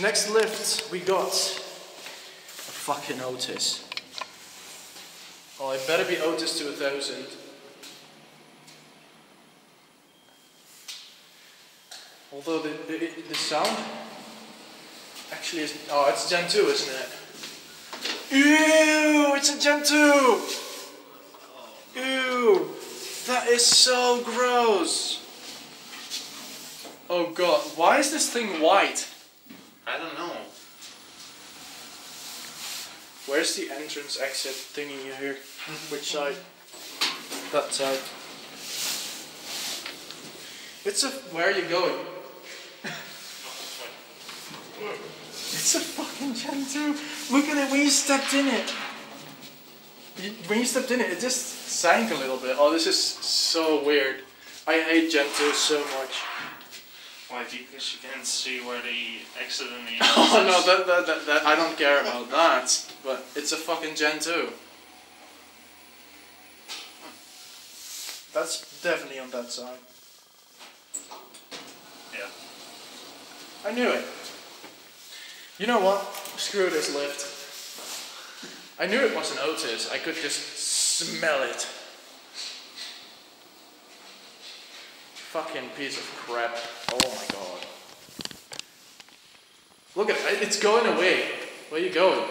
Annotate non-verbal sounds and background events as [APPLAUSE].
Next lift, we got a fucking Otis. Oh, it better be Otis to a thousand. Although the, the, the sound actually is. Oh, it's Gen 2, isn't it? Ew, it's a Gen 2! Ew, that is so gross. Oh god, why is this thing white? I don't know. Where's the entrance exit thingy here? [LAUGHS] Which side? That side. It's a. Where are you going? [LAUGHS] it's a fucking Gen 2. Look at it when you stepped in it. You, when you stepped in it, it just sank a little bit. Oh, this is so weird. I hate Gen 2 so much. Why? Because you can't see where the exit and the. [LAUGHS] Oh no, that, that, that, that I don't care about that. But it's a fucking Gen 2. That's definitely on that side. Yeah. I knew it. You know what? Screw this lift. I knew it was an Otis. I could just smell it. Fucking piece of crap. Oh my god. Look at it. It's going away. Where are you going?